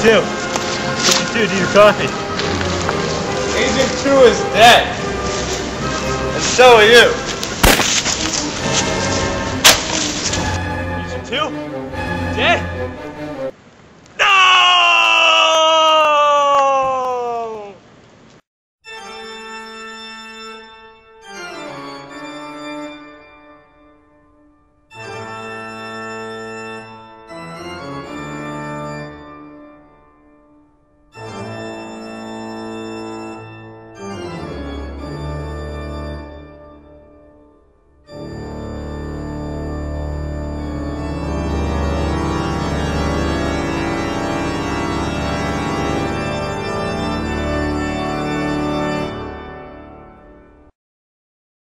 2. dude, do need your coffee. Agent 2 is dead. And so are you. Agent 2? Dead?